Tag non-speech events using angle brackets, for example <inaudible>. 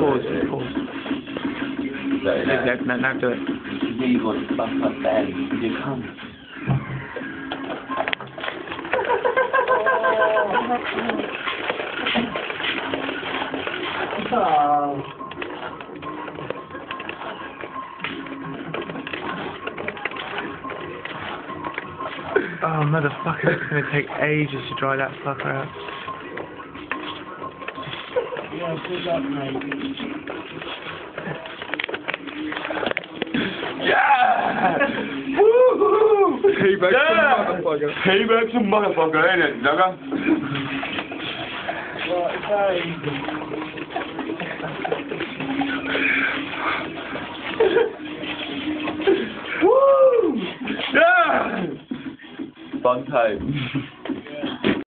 Pause, pause. Like No, that. no, no, do it. You got fuck up daddy. You come. Oh, motherfucker, it's gonna take ages to dry that fucker out. Yeah, good luck, mate. Yeah! Woo! Payback yeah! some motherfucker. Payback some motherfucker, ain't it, nigga? Right, okay. Woo! Yeah! Fun time. <laughs>